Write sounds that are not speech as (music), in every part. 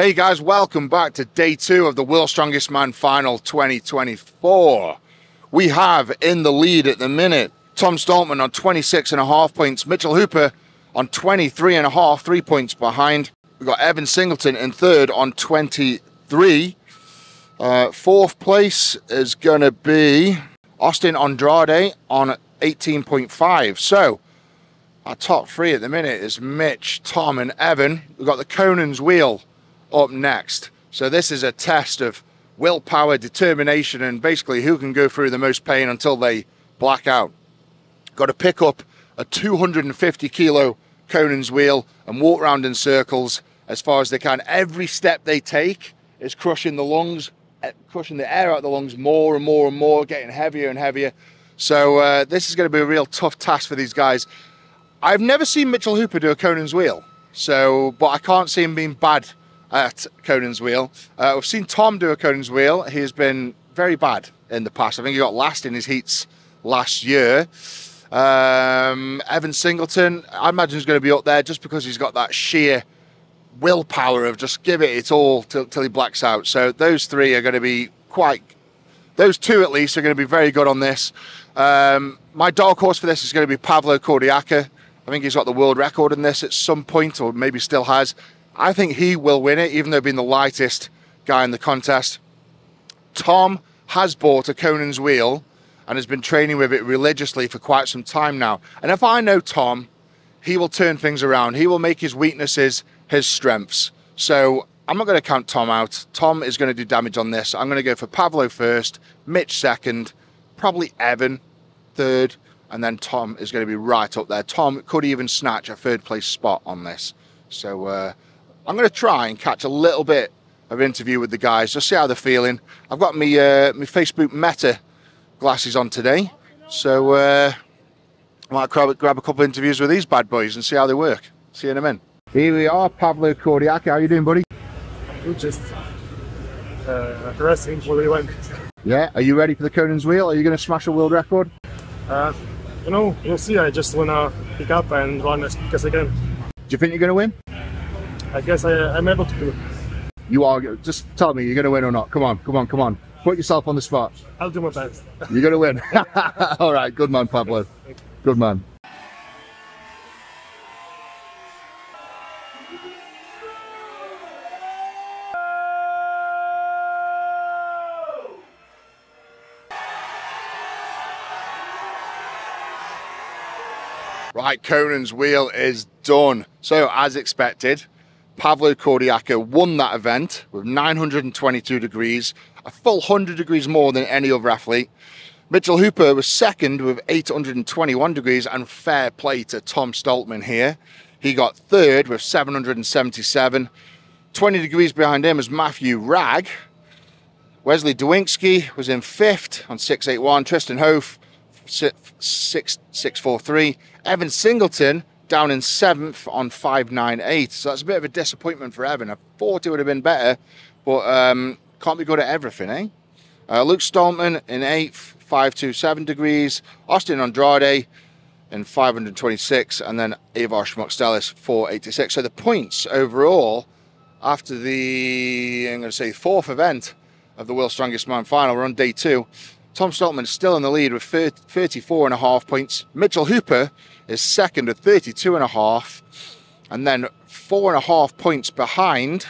Hey guys, welcome back to day two of the World's Strongest Man Final 2024. We have in the lead at the minute Tom Stoltman on 26 and a half points, Mitchell Hooper on 23 and a half, three points behind. We've got Evan Singleton in third on 23. Uh, fourth place is going to be Austin Andrade on 18.5. So our top three at the minute is Mitch, Tom, and Evan. We've got the Conan's wheel up next. So this is a test of willpower, determination, and basically who can go through the most pain until they black out. Got to pick up a 250 kilo Conan's wheel and walk around in circles as far as they can. Every step they take is crushing the lungs, eh, crushing the air out the lungs more and more and more, getting heavier and heavier. So uh, this is going to be a real tough task for these guys. I've never seen Mitchell Hooper do a Conan's wheel, so but I can't see him being bad at Conan's wheel. Uh, we've seen Tom do a Conan's wheel. He's been very bad in the past. I think he got last in his heats last year. Um, Evan Singleton, I imagine, is going to be up there just because he's got that sheer willpower of just give it its all till, till he blacks out. So those three are going to be quite, those two at least are going to be very good on this. Um, my dark horse for this is going to be Pavlo Kordiyaka. I think he's got the world record in this at some point, or maybe still has. I think he will win it, even though being the lightest guy in the contest. Tom has bought a Conan's wheel and has been training with it religiously for quite some time now. And if I know Tom, he will turn things around. He will make his weaknesses his strengths. So I'm not going to count Tom out. Tom is going to do damage on this. I'm going to go for Pavlo first, Mitch second, probably Evan third, and then Tom is going to be right up there. Tom could even snatch a third place spot on this. So uh, I'm going to try and catch a little bit of interview with the guys, just see how they're feeling. I've got me uh, my Facebook Meta glasses on today, so uh, I might grab, grab a couple of interviews with these bad boys and see how they work. See you in a minute. Here we are, Pablo Kordiak. How you doing, buddy? We're just uh, resting where we went. Yeah. Are you ready for the Conan's wheel? Are you going to smash a world record? Uh, you know, we'll see. I just wanna pick up and run as quick as I can. Do you think you're going to win? I guess I, I'm able to do it. You are. Just tell me you're going to win or not. Come on, come on, come on. Put yourself on the spot. I'll do my best. You're going to win. (laughs) All right. Good man, Pablo. Good man. Right, Conan's wheel is done. So, as expected, Pavlo Kordiyaka won that event with 922 degrees, a full 100 degrees more than any other athlete. Mitchell Hooper was second with 821 degrees, and fair play to Tom Stoltman here. He got third with 777. 20 degrees behind him is Matthew Ragg. Wesley Derwinski was in fifth on 681. Tristain Hoath, 6643. Evan Singleton down in seventh on 598. So that's a bit of a disappointment for Evan. I thought it would have been better, but um, can't be good at everything, eh? Uh, Luke Stoltman in eighth, 527 degrees. Austin Andrade in 526, and then Ivar Schmuckstellis 486. So the points overall after the I'm going to say fourth event of the World's Strongest Man final, we're on day two. Tom Stoltman is still in the lead with 34 and a half points. Mitchell Hooper is second at 32 and a half. And then four and a half points behind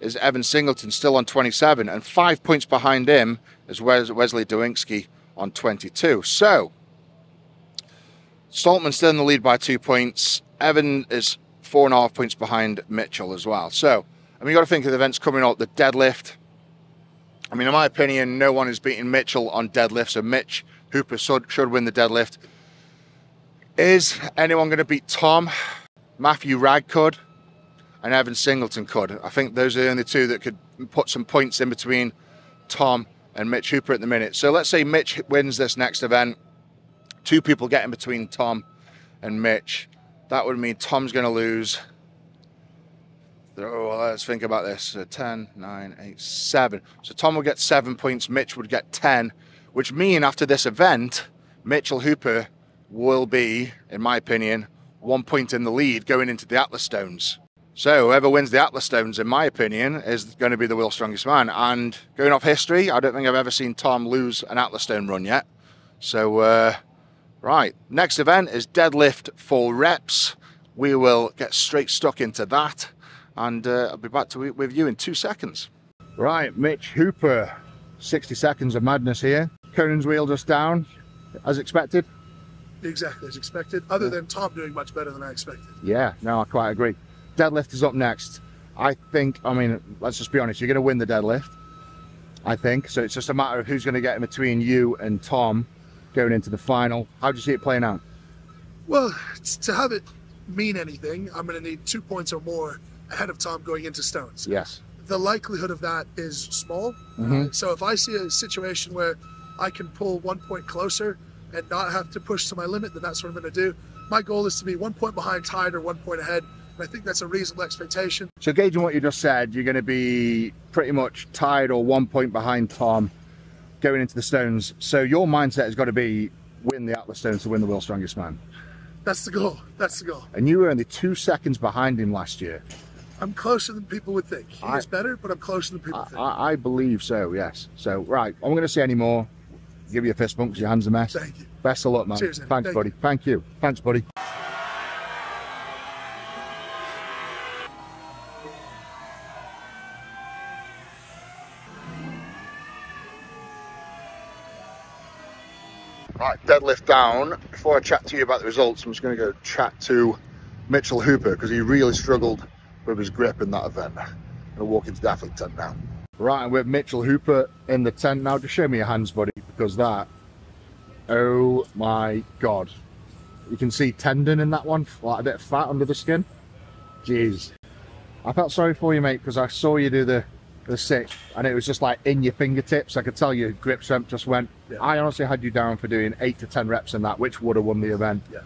is Evan Singleton, still on 27. And five points behind him is Wesley Derwinski on 22. So, Stoltman still in the lead by two points. Evan is four and a half points behind Mitchell as well. So, I mean, you got to think of the events coming up the deadlift. I mean, in my opinion, no one is beating Mitchell on deadlift. So, Mitch Hooper should, should win the deadlift. Is anyone going to beat Tom? Matthew Ragg and Evan Singleton could. I think those are the only two that could put some points in between Tom and Mitch Hooper at the minute. So let's say Mitch wins this next event. Two people get in between Tom and Mitch. That would mean Tom's going to lose. Oh, let's think about this. Uh, 10, 9, 8, 7. So Tom will get 7 points, Mitch would get 10, which mean after this event, Mitchell Hooper will be, in my opinion, one point in the lead going into the Atlas Stones. So whoever wins the Atlas Stones, in my opinion, is going to be the world's strongest man. And going off history, I don't think I've ever seen Tom lose an Atlas Stone run yet. So, uh, right, next event is deadlift for reps. We will get straight stuck into that, and uh, I'll be back to with you in two seconds. Right, Mitch Hooper, 60 seconds of madness here. Conan's wheel just down, as expected. Exactly as expected, other than Tom doing much better than I expected. Yeah, no, I quite agree. Deadlift is up next. I think, I mean, let's just be honest, you're going to win the deadlift. I think. So it's just a matter of who's going to get in between you and Tom going into the final. How do you see it playing out? Well, to have it mean anything, I'm going to need two points or more ahead of Tom going into stones. Yes. The likelihood of that is small. Mhm. Uh, so if I see a situation where I can pull one point closer and not have to push to my limit, then that's what I'm going to do. My goal is to be one point behind tied or one point ahead. And I think that's a reasonable expectation. So gauging what you just said, you're going to be pretty much tied or one point behind Tom going into the Stones. So your mindset has got to be win the Atlas Stones to win the World's Strongest Man. That's the goal. That's the goal. And you were only two seconds behind him last year. I'm closer than people would think. He I- is better, but I'm closer than people I, think. I, I believe so, yes. So, right, I'm going to say any more. Give you a fist bump because your hand's a mess. Thank you. Best of luck, man. Cheers, Thanks, Thank buddy. Thank you. Thanks, buddy. Right, deadlift down. Before I chat to you about the results, I'm just going to go chat to Mitchell Hooper because he really struggled with his grip in that event. I'm going to walk into the athlete tent now. Right, and with Mitchell Hooper in the tent now. Just show me your hands, buddy, because that, oh my god. You can see tendon in that one, like a bit of fat under the skin. Jeez. I felt sorry for you, mate, because I saw you do the the sit, and it was just like in your fingertips. I could tell your grip strength just went. Yeah. I honestly had you down for doing eight to ten reps in that, which would have won the event. Yeah.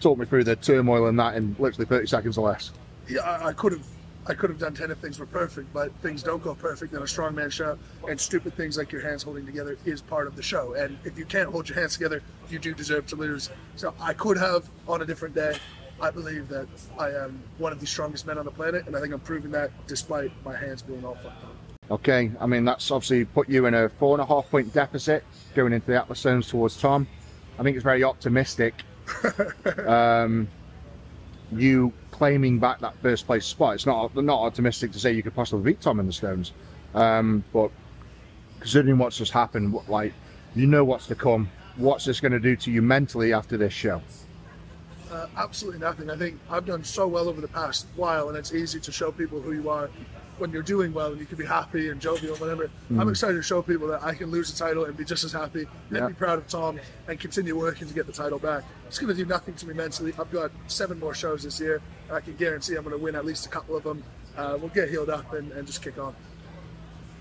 Talk me through the turmoil in that in literally 30 seconds or less. Yeah, I, I could have, I could have done ten if things were perfect, but things don't go perfect in a strongman show, and stupid things like your hands holding together is part of the show. And if you can't hold your hands together, you do deserve to lose. So I could have on a different day. I believe that I am one of the strongest men on the planet, and I think I'm proving that despite my hands being all fucked up. Okay, I mean that's obviously put you in a four and a half point deficit going into the Atlas Stones towards Tom. I think it's very optimistic. (laughs) um, you claiming back that first place spot. It's not not optimistic to say you could possibly beat Tom in the Stones, um, but considering what's just happened, what- like you know what's to come. What's this going to do to you mentally after this show? Uh, absolutely nothing. I think I've done so well over the past while, and it's easy to show people who you are when you're doing well, and you can be happy and jovial, and whatever. I'm excited to show people that I can lose the title and be just as happy, and Yeah. be proud of Tom, and continue working to get the title back. It's going to do nothing to me mentally. I've got seven more shows this year, and I can guarantee I'm going to win at least a couple of them. Uh, we'll get healed up and, and just kick on.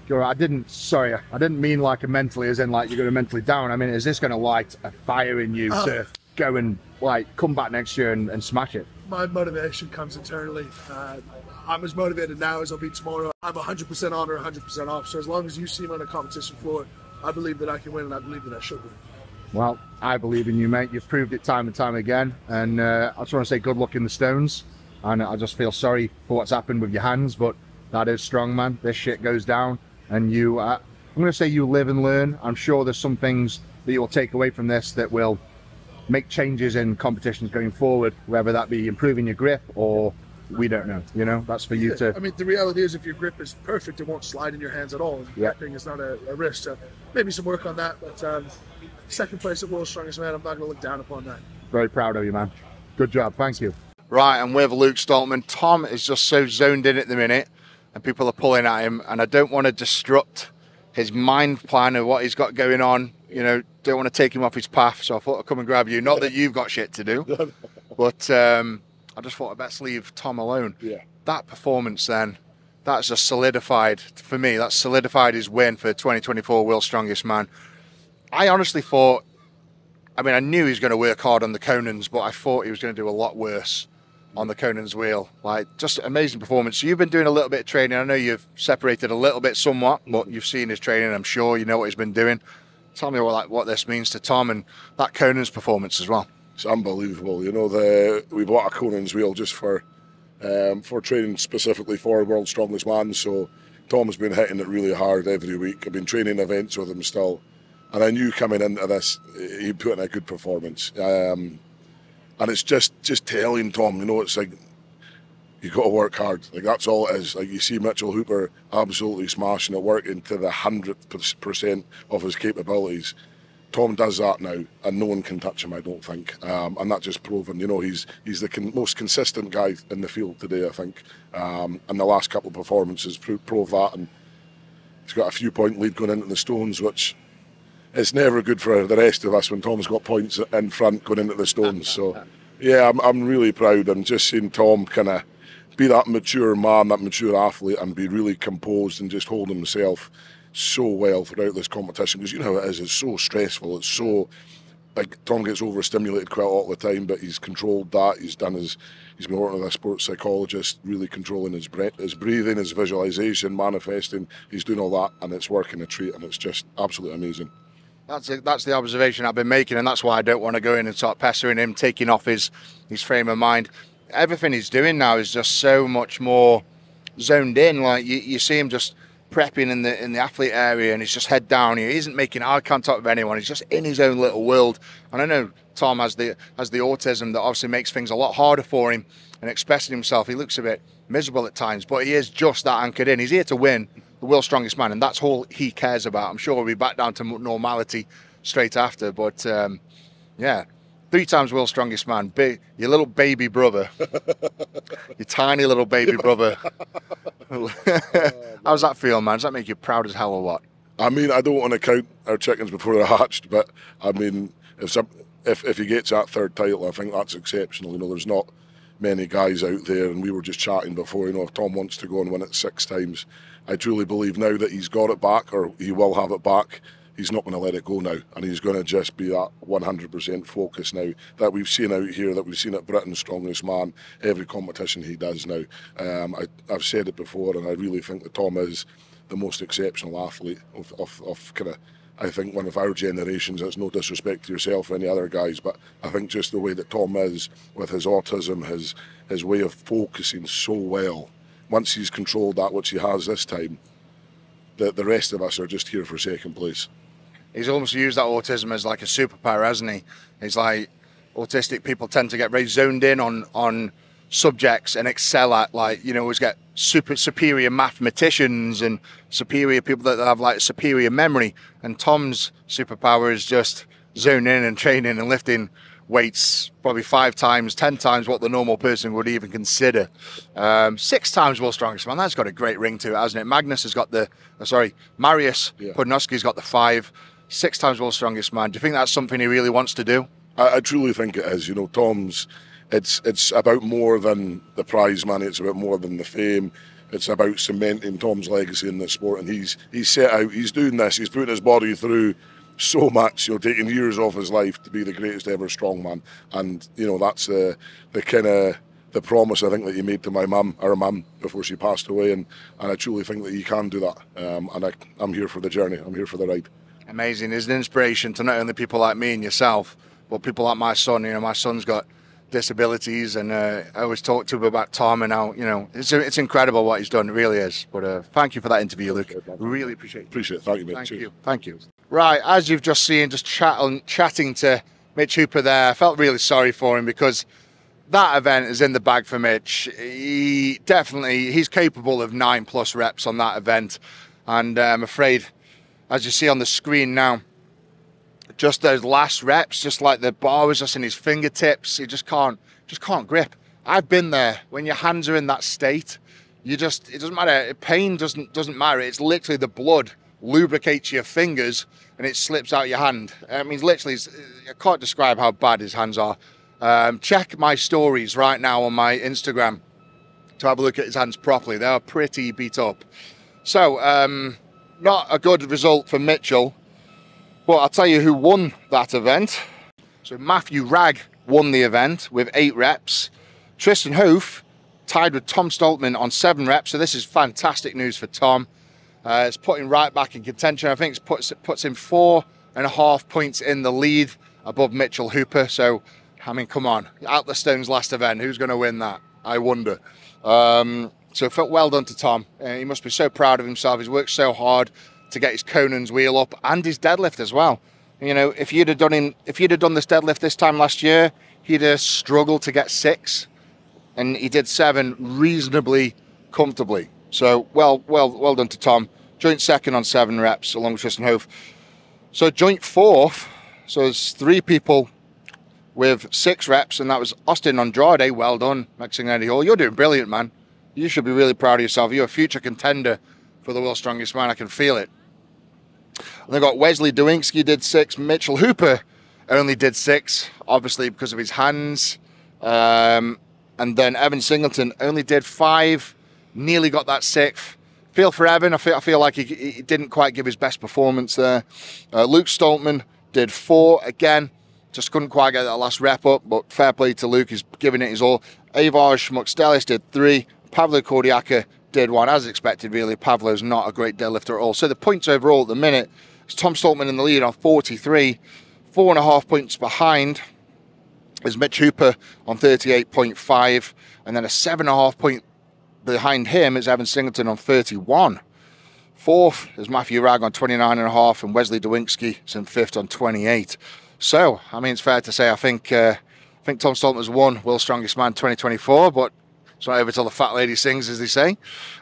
You're I didn't. Sorry, I didn't mean like a mentally, as in like you're going to mentally down. I mean, is this going to light a fire in you Oh. to go and like come back next year and, and smash it? My motivation comes internally. Uh, I'm as motivated now as I'll be tomorrow. I'm 100% on or 100% off. So as long as you see me on a competition floor, I believe that I can win, and I believe that I should win. Well, I believe in you, mate. You've proved it time and time again. And uh, I just want to say good luck in the Stones. And I just feel sorry for what's happened with your hands, but that is strong, man. This shit goes down. And you, uh, I'm going to say you live and learn. I'm sure there's some things that you'll take away from this that will make changes in competitions going forward, whether that be improving your grip or we don't know. You know, that's for you Yeah, to. I mean, the reality is, if your grip is perfect, it won't slide in your hands at all. And Yeah. Gripping is not a, a risk. So maybe some work on that. But um, second place at World's Strongest Man, I'm not going to look down upon that. Very proud of you, man. Good job. Thank you. Right, and with Luke Stoltman, Tom is just so zoned in at the minute, and people are pulling at him, and I don't want to disrupt his mind plan of what he's got going on. You know, don't want to take him off his path, so I thought I'd come and grab you. Not that you've got shit to do, (laughs) but um, I just thought I'd best leave Tom alone. Yeah. That performance then, that's just solidified for me. That's solidified his win for 2024 World's Strongest Man. I honestly thought I mean, I knew he was going to work hard on the Conans, but I thought he was going to do a lot worse on the Conan's wheel. Like, just amazing performance. So you've been doing a little bit of training. I know you've separated a little bit somewhat, but you've seen his training. I'm sure you know what he's been doing. Tell me what like what this means to Tom and that Conan's performance as well. It's unbelievable. You know, the we bought a Conan's wheel just for um, for training specifically for World's Strongest Man. So Tom's been hitting it really hard every week. I've been training events with him still, and I knew coming into this he put in a good performance. Um, and it's just just telling Tom, you know, it's like you got to work hard. Like that's all it is. Like you see Mitchell Hooper absolutely smashing it, working to the hundredth percent of his capabilities. Tom does that now, and no one can touch him. I don't think, um, and that's just proven. You know, he's he's the con- most consistent guy in the field today. I think, um, and the last couple of performances prove, prove that. And he's got a few point lead going into the Stones, which is never good for the rest of us when Tom's got points in front going into the Stones. So, (laughs) yeah, I'm I'm really proud. and just seeing Tom kind of be that mature man, that mature athlete, and be really composed and just hold himself so well throughout this competition because you know how it is. It's so stressful. It's so like Tom gets overstimulated quite a lot of the time, but he's controlled that. He's done his. He's been working with a sports psychologist, really controlling his breath, his breathing, his visualization, manifesting. He's doing all that, and it's working a treat, and it's just absolutely amazing. That's it, that's the observation I've been making, and that's why I don't want to go in and start pestering him, taking off his his frame of mind. Everything he's doing now is just so much more zoned in. Like you, you see him just prepping in the in the athlete area and he's just head down. He isn't making eye contact with anyone. He's just in his own little world. And I know Tom has the has the autism that obviously makes things a lot harder for him and expressing himself. He looks a bit miserable at times, but he is just that anchored in. He's here to win the world's strongest man, and that's all he cares about. I'm sure we'll be back down to normality straight after. But um, yeah, three times world's strongest man, ba- your little baby brother, (laughs) your tiny little baby brother. (laughs) (laughs) How's that feel, man? Does that make you proud as hell or what? I mean, I don't want to count our chickens before they're hatched, but I mean, if some, if if he gets that third title, I think that's exceptional. You know, there's not many guys out there, and we were just chatting before. You know, if Tom wants to go and win it six times, I truly believe now that he's got it back, or he will have it back he's not going to let it go now, and he's going to just be that 100% focus now that we've seen out here, that we've seen at Britain's Strongest Man, every competition he does now. Um, I, have said it before, and I really think that Tom is the most exceptional athlete of, of, of kind of. I think one of our generations. That's no disrespect to yourself or any other guys, but I think just the way that Tom is with his autism, his his way of focusing so well. Once he's controlled that, which he has this time, the the rest of us are just here for second place he's almost used that autism as like a superpower, hasn't he? He's like autistic people tend to get very zoned in on on subjects and excel at like you know always get super superior mathematicians and superior people that have like superior memory. And tom's superpower is just zoning in and training and lifting weights probably five times ten times what the normal person would even consider. Um, six times world strongest man. That's got a great ring to it hasn't it? Magnus has got the uh, sorry marius yeah. Pudzianowski's got the five six times world's strongest man. Do you think that's something he really wants to do? I, I, truly think it is. You know, Tom's. It's it's about more than the prize money. It's about more than the fame. It's about cementing Tom's legacy in the sport, and he's he's set out. He's doing this. He's putting his body through so much. You know, taking years off his life to be the greatest ever strongman, and you know that's the the kind of the promise I think that he made to my mum, our mum, before she passed away, and, and I truly think that he can do that. Um, and I, I'm here for the journey. I'm here for the ride amazing. It's an inspiration to not only people like me and yourself, but people like my son. You know, my son's got disabilities, and uh, I always talk to him about Tom and how you know it's it's incredible what he's done. It really is. But uh, thank you for that interview, Luke. Really appreciate it. Appreciate it. Thank you, mate. Thank Cheers. you. Thank you. Right, as you've just seen, just chat chatting to Mitch Hooper there, I felt really sorry for him because that event is in the bag for Mitch. He definitely he's capable of nine plus reps on that event, and uh, I'm afraid as you see on the screen now, just those last reps, just like the bar was just in his fingertips, he just can't, just can't grip. I've been there. When your hands are in that state, you just, it doesn't matter. Pain doesn't doesn't matter. It's literally the blood lubricates your fingers and it slips out your hand. I mean, literally, I can't describe how bad his hands are. Um, check my stories right now on my Instagram to have a look at his hands properly. They are pretty beat up. So, um, not a good result for Mitchell. But I'll tell you who won that event. So Matthew Ragg won the event with eight reps. Tristain Hoath tied with Tom Stoltman on seven reps. So this is fantastic news for Tom. Uh, it's putting right back in contention. I think it puts, puts him four and a half points in the lead above Mitchell Hooper. So, I mean, come on. Out the Stones last event. Who's going to win that? I wonder. Um, so it felt well done to Tom. Uh, he must be so proud of himself. He's worked so hard to get his Conan's wheel up and his deadlift as well. You know, if you'd have done him, if you'd have done this deadlift this time last year, he'd have struggled to get six, and he did seven reasonably comfortably. So well, well, well done to Tom. Joint second on seven reps along with Tristain Hoath. So joint fourth. So there's three people with six reps, and that was Austin Andrade. Well done, Mexican Eddie Hall. You're doing brilliant, man. You should be really proud of yourself. You're a future contender for the world's strongest man. I can feel it. And they've got Wesley Derwinski did six. Mitchell Hooper only did six, obviously because of his hands. Um, and then Evan Singleton only did five, nearly got that sixth. Feel for Evan. I feel, I feel like he, he didn't quite give his best performance there. Uh, Luke Stoltman did four again. Just couldn't quite get that last rep up, but fair play to Luke. He's giving it his all. Avaj Muxtelis did three. Pavlo Kordiyaka did one, as expected, really. Pavlo's not a great deadlifter at all. So the points overall at the minute is Tom Stoltman in the lead on 43. Four and a half points behind is Mitch Hooper on 38.5. And then a seven and a half point behind him is Evan Singleton on 31. Fourth is Matthew Ragg on 29 and a half, and Wesley Derwinski is in fifth on 28. So, I mean, it's fair to say I think uh, I think Tom Stoltman's won World's Strongest Man 2024, but it's not over till the fat lady sings, as they say.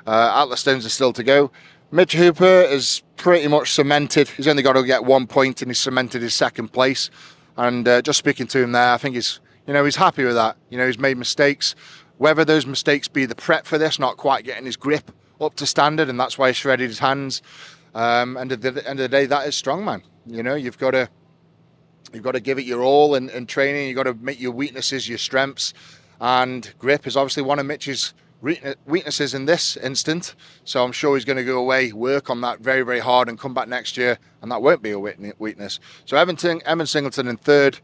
Uh, Atlas Stones are still to go. Mitch Hooper is pretty much cemented. He's only got to get one point, and he's cemented his second place. And uh, just speaking to him there, I think he's, you know, he's happy with that. You know, he's made mistakes. Whether those mistakes be the prep for this, not quite getting his grip up to standard, and that's why he shredded his hands. Um, and at the end of the day, that is strongman. You know, you've got to you've got to give it your all in, in training. You've got to make your weaknesses your strengths. And grip is obviously one of Mitch's weaknesses in this instant. So I'm sure he's going to go away, work on that very, very hard, and come back next year, and that won't be a weakness. So Evan, Evan Singleton in third.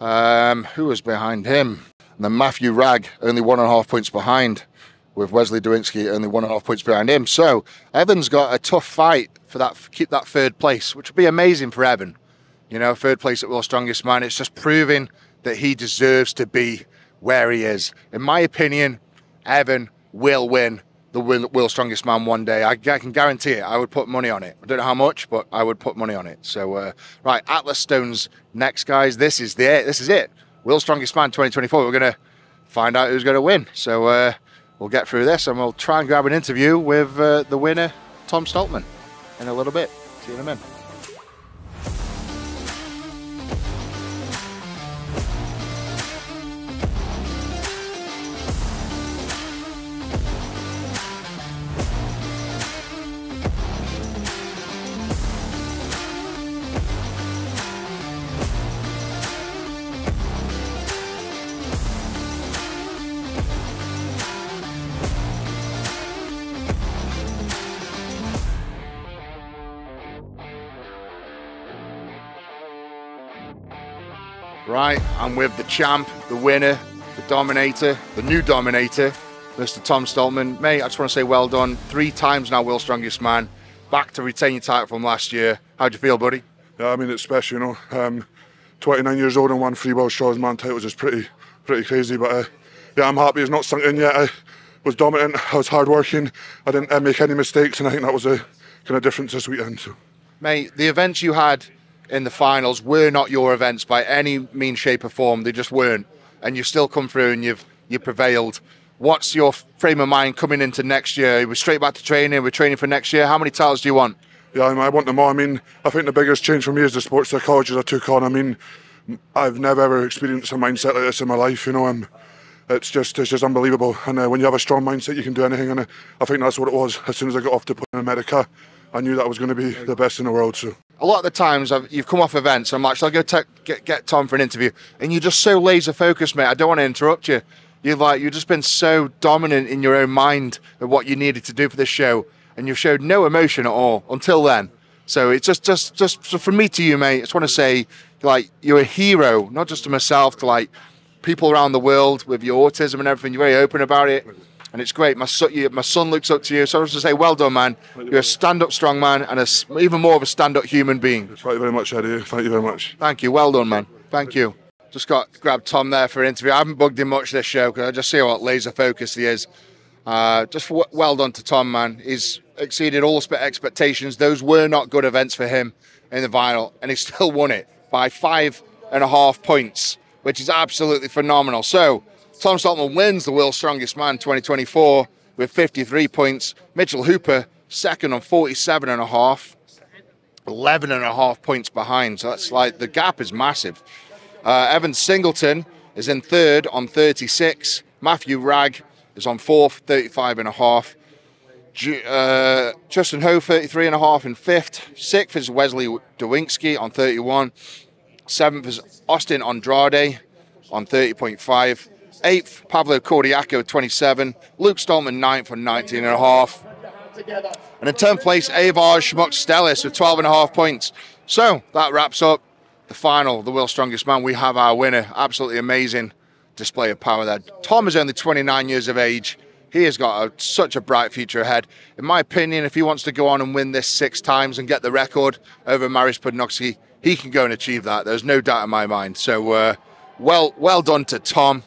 Um, who was behind him? And then Matthew Ragg, only one and a half points behind, with Wesley Derwinski only one and a half points behind him. So Evan's got a tough fight for that, keep that third place, which would be amazing for Evan. You know, third place at World's Strongest Man. It's just proving that he deserves to be where he is. In my opinion, Evan will win the World's Strongest Man one day. I, I, can guarantee it. I would put money on it. I don't know how much, but I would put money on it. So, uh, right, Atlas Stones next, guys. This is the this is it. World's Strongest Man 2024. We're gonna find out who's going to win. So uh, we'll get through this and we'll try and grab an interview with uh, the winner, Tom Stoltman, in a little bit. See you in a minute. Right, I'm with the champ, the winner, the dominator, the new dominator, Mr. Tom Stoltman. Mate, I just want to say well done. Three times now World's Strongest Man. Back to retain your title from last year. How do you feel, buddy? Yeah, I mean, it's special, you know. Um, 29 years old and won three World Strongest Man titles is pretty pretty crazy. But uh, yeah, I'm happy it's not sunk in yet. I was dominant, I was hardworking, I didn't uh, make any mistakes, and I think that was a kind of difference this weekend. So. Mate, the events you had in the finals were not your events by any mean, shape, or form. They just weren't, and you've still come through and you've you prevailed. What's your frame of mind coming into next year? We're straight back to training. We're training for next year. How many titles do you want? Yeah, I want them all. I mean, I think the biggest change for me is the sports psychology I took on. I mean, I've never ever experienced a mindset like this in my life. You know, I'm, it's just it's just unbelievable. And uh, when you have a strong mindset, you can do anything. And uh, I think that's what it was. As soon as I got off to put in America, I knew that was going to be the best in the world. So a lot of the times I've, you've come off events, I'm like, shall I go te- get, get Tom for an interview? And you're just so laser focused, mate. I don't want to interrupt you. You've like you've just been so dominant in your own mind of what you needed to do for this show, and you've showed no emotion at all until then. So it's just just just so from me to you, mate. I just want to say, like, you're a hero, not just to myself, to like people around the world with your autism and everything. You're very open about it and it's great. My son, you, my son looks up to you. So I was to say, well done, man. You're a stand-up strong man and a, even more of a stand-up human being. Thank you very much, Eddie. Thank you very much. Thank you. Well done, man. Thank you. Just got grabbed Tom there for an interview. I haven't bugged him much this show because I just see what laser focused he is. Uh, just w- well done to Tom, man. He's exceeded all expectations. Those were not good events for him in the final, and he (laughs) still won it by five and a half points, which is absolutely phenomenal. So, Tom Stoltman wins the World's Strongest Man 2024 with 53 points. Mitchell Hooper, second on 47 and a half. 11 and a half points behind. So that's like the gap is massive. Uh, Evan Singleton is in third on 36. Matthew Ragg is on fourth, 35 and a half. Uh, Justin Ho, 33 and a half in fifth. Sixth is Wesley Derwinski on 31. Seventh is Austin Andrade on 30.5. Eighth, Pablo Kordiyaka, 27. Luke Stoltman, ninth on 19 and a half. And in 10th place, Avar Schmuck with 12 and a half points. So that wraps up the final, the world's strongest man. We have our winner. Absolutely amazing display of power there. Tom is only 29 years of age. He has got a, such a bright future ahead. In my opinion, if he wants to go on and win this six times and get the record over Mariusz Pudzianowski, he can go and achieve that. There's no doubt in my mind. So, uh, well, well done to Tom,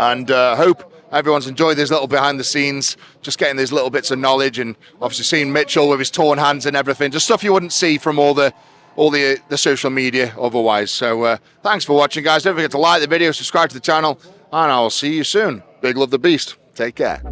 and uh, hope everyone's enjoyed this little behind the scenes, just getting these little bits of knowledge, and obviously seeing Mitchell with his torn hands and everything, just stuff you wouldn't see from all the all the uh, the social media otherwise. So uh, thanks for watching, guys. Don't forget to like the video, subscribe to the channel, and I'll see you soon. Big love the beast. Take care.